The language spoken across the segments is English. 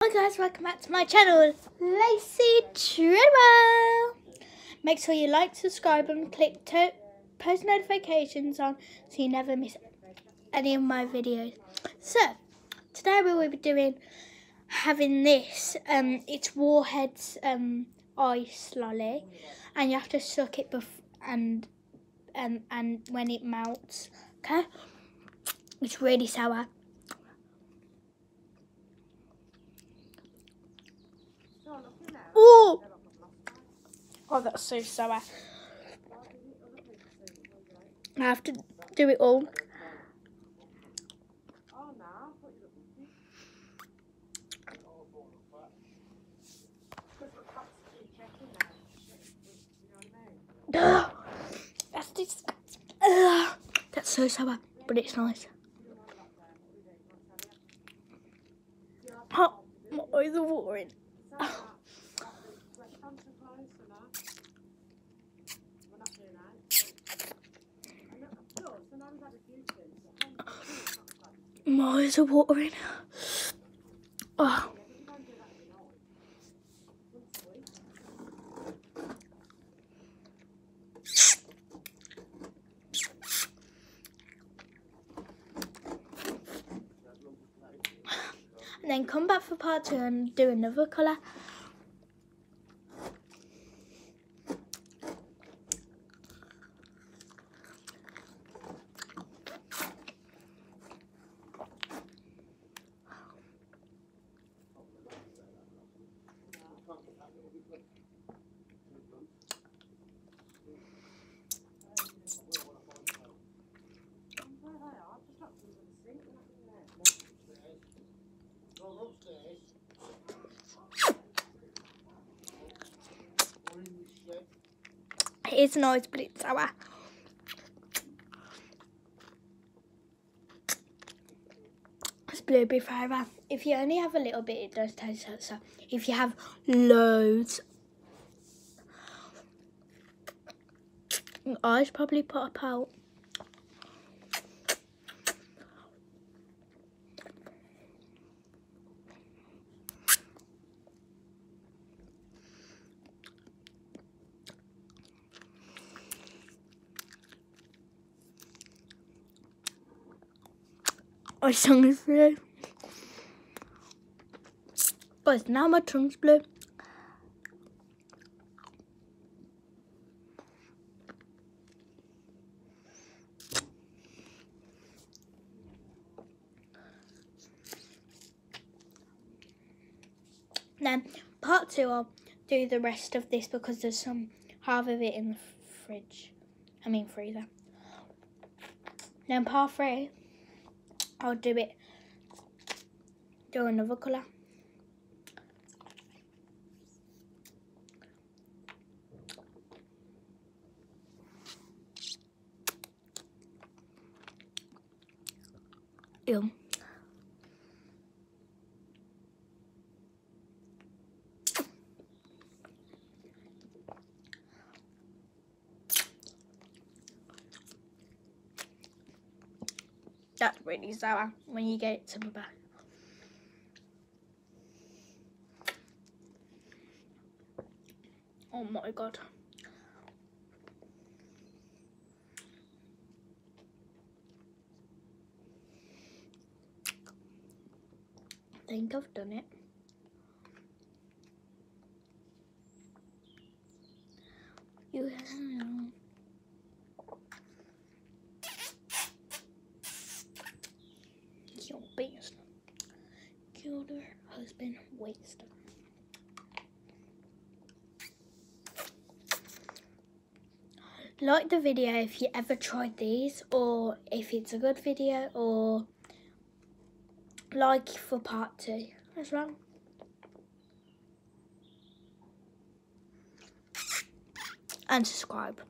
Hi guys, welcome back to my channel, Lacey Trimmer. Make sure you like, subscribe and click to post notifications on so you never miss any of my videos. So, today we will be doing, having this, um, it's Warheads um, ice lolly and you have to suck it bef and, um, and when it melts, okay? It's really sour. Oh! Oh, that's so sour. I have to do it all. That's disgusting. Ugh, that's so sour, but it's nice. Oh, my eyes are watering. My eyes are watering. Oh. And then come back for part two and do another colour. It's nice, but it's sour. It's blueberry flavour. If you only have a little bit, it does taste so. so. If you have loads, eyes probably pop out. My tongue is blue. But now my tongue's blue. Then part two, I'll do the rest of this because there's some half of it in the fridge. I mean freezer. Then part three, I'll do it, do another colour. Ew. That's really sour when you get it to the back. Oh my god. I think I've done it. You your. Killed her husband waste. Like the video if you ever tried these or if it's a good video or like for part two as well. And subscribe.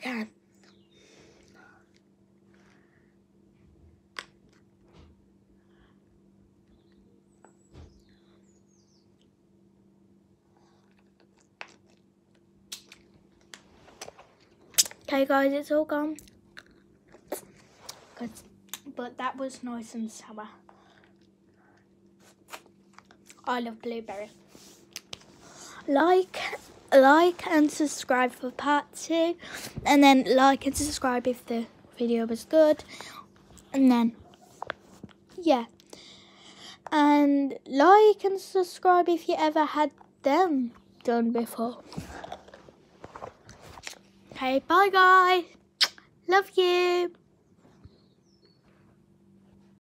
Okay. Okay, guys, it's all gone. But that was nice and sour. I love blueberry. Like, like and subscribe for part two. And then like and subscribe if the video was good. And then, yeah. And like and subscribe if you ever had them done before. Okay, bye guys. Love you.